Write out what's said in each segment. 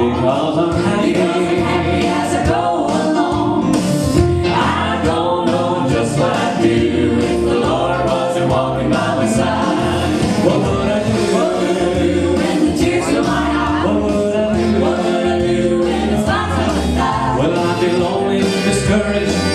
because I'm happy. Because I'm happy as I go along. I don't know just what I'd do if the Lord wasn't walking by my side. What would I do? What would I do when the tears fill my eyes? What would I do? What would I do when the spots on my thighs? Will I be lonely, discouraged?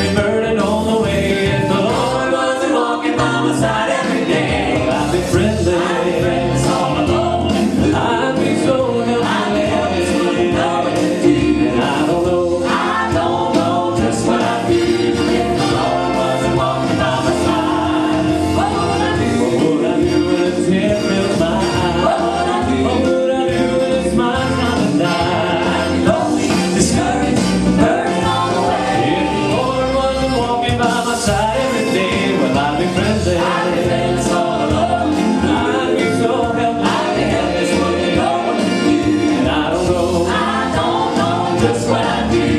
just what I need.